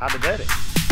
Ha det.